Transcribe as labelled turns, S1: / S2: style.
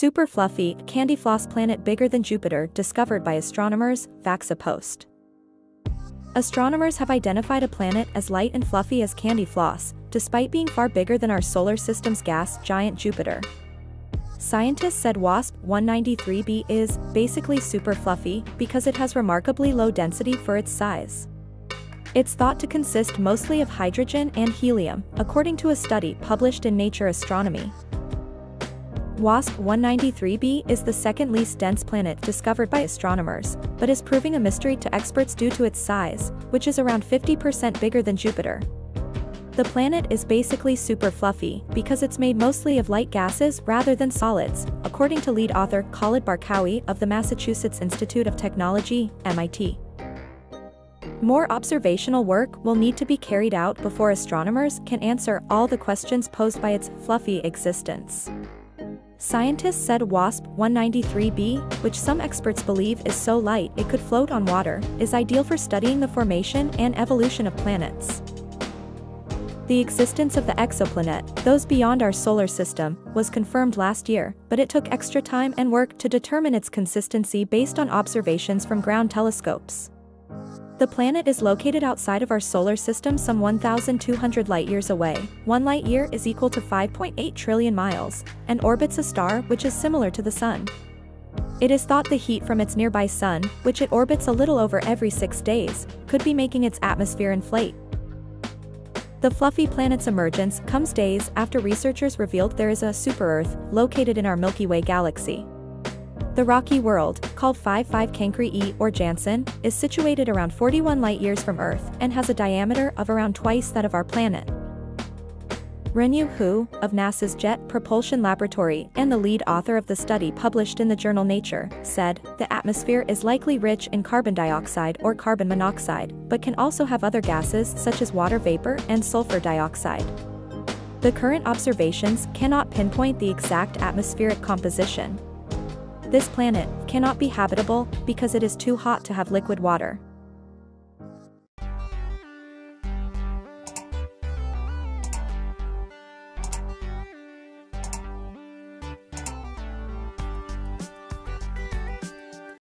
S1: Super fluffy, candy floss planet bigger than Jupiter discovered by astronomers, Vaxa Post. Astronomers have identified a planet as light and fluffy as candy floss, despite being far bigger than our solar system's gas giant Jupiter. Scientists said WASP 193b is basically super fluffy because it has remarkably low density for its size. It's thought to consist mostly of hydrogen and helium, according to a study published in Nature Astronomy. WASP 193b is the second least dense planet discovered by astronomers, but is proving a mystery to experts due to its size, which is around 50% bigger than Jupiter. The planet is basically super fluffy because it's made mostly of light gases rather than solids, according to lead author Khalid Barkaoui of the Massachusetts Institute of Technology, MIT. More observational work will need to be carried out before astronomers can answer all the questions posed by its fluffy existence. Scientists said WASP 193b, which some experts believe is so light it could float on water, is ideal for studying the formation and evolution of planets. The existence of the exoplanet, those beyond our solar system, was confirmed last year, but it took extra time and work to determine its consistency based on observations from ground telescopes. The planet is located outside of our solar system some 1,200 light-years away, one light-year is equal to 5.8 trillion miles, and orbits a star which is similar to the Sun. It is thought the heat from its nearby Sun, which it orbits a little over every six days, could be making its atmosphere inflate. The fluffy planet's emergence comes days after researchers revealed there is a super-Earth located in our Milky Way galaxy. The rocky world, called 55 Cancri e or Janssen, is situated around 41 light-years from Earth and has a diameter of around twice that of our planet. Renyu Hu, of NASA's Jet Propulsion Laboratory and the lead author of the study published in the journal Nature, said, the atmosphere is likely rich in carbon dioxide or carbon monoxide, but can also have other gases such as water vapor and sulfur dioxide. The current observations cannot pinpoint the exact atmospheric composition. This planet cannot be habitable because it is too hot to have liquid water.